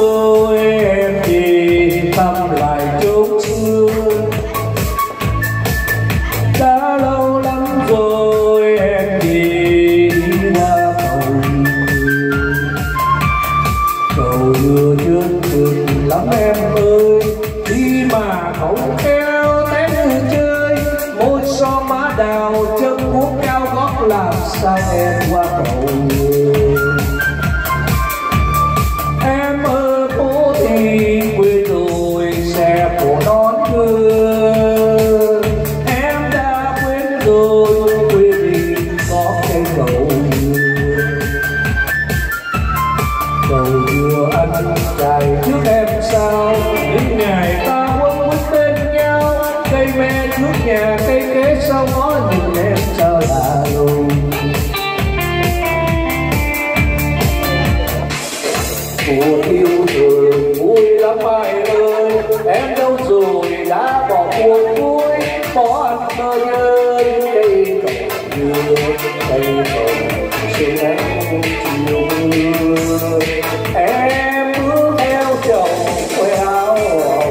cô em thì thăm lại chốn xưa. Đã lâu lắm rồi em đi qua cầu cầu đưa trước từng lắm em ơi, khi mà không theo té như chơi môi so má đào chân cuốn cao gót làm sao em qua cầu cuộc yêu thường vui lắm ai ơi. Em đâu rồi, đã bỏ cuộc vui, bỏ anh mơ ơi. Cây cầu dừa cây cầu xin em chiều mưa. Em bước theo chồng, quê áo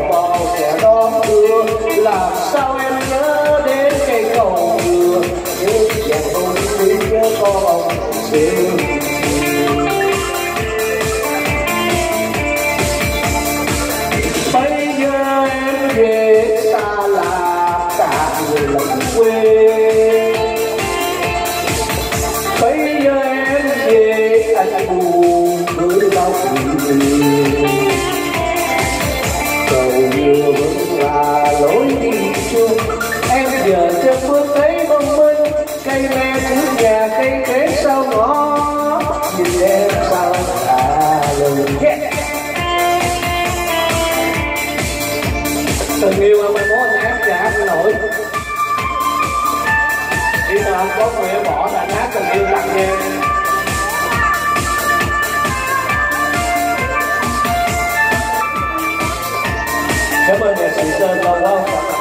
bao sẽ đón đưa. Làm sao em nhớ đến cây cầu dừa? Những chàng ôn quý nhớ con xưa không có nghĩa bỏ là anh tình yêu lặng nghe. Cảm ơn nghệ sĩ sơn lâu không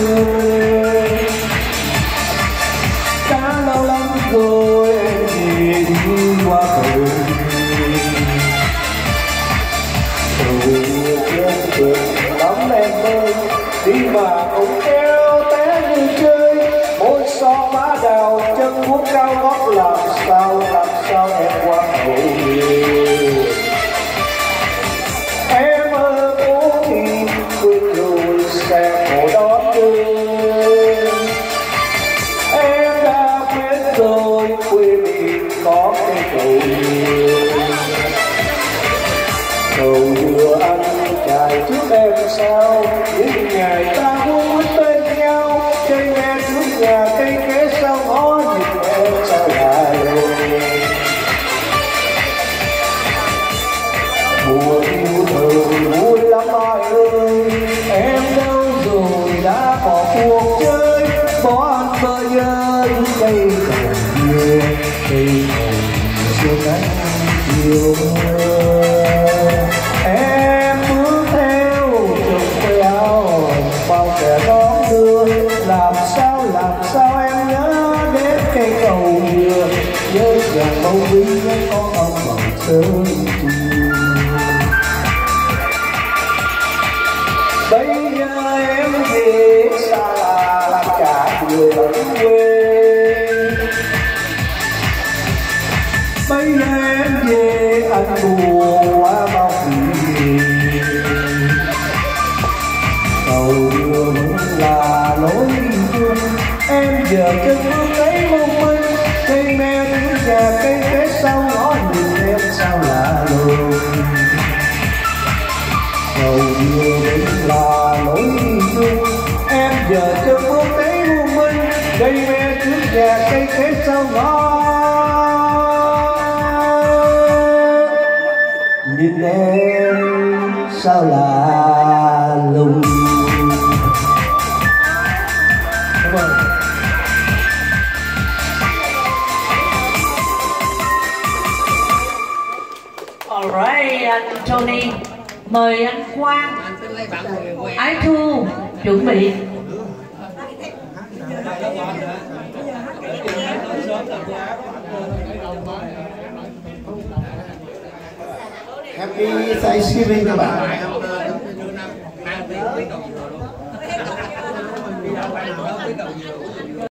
chốn đã lâu lắm rồi em đi qua cầu cầu chết được lắm em ơi đi mà cũng kéo sao những ngày ta vui bên nhau cây me trước nhà, cây kế sau ngõ nhìn em sao lại. Mùa yêu thường vui lắm ai ơi, em đâu rồi đã bỏ cuộc chơi, bỏ anh bơi ơi cây cầu kia cây cầu xưa nắng yêu ơi sớm bây giờ em về xa lạ cả người lẫn quê bây giờ em về anh buồn. Được mưa bước u minh cây me trước nhà cây thế sao ngõ nhìn em sao là lùng Alright, anh Tony. Mời anh Quang, Ái Thu chuẩn bị. Happy Thanksgiving các bạn. Mang tiếng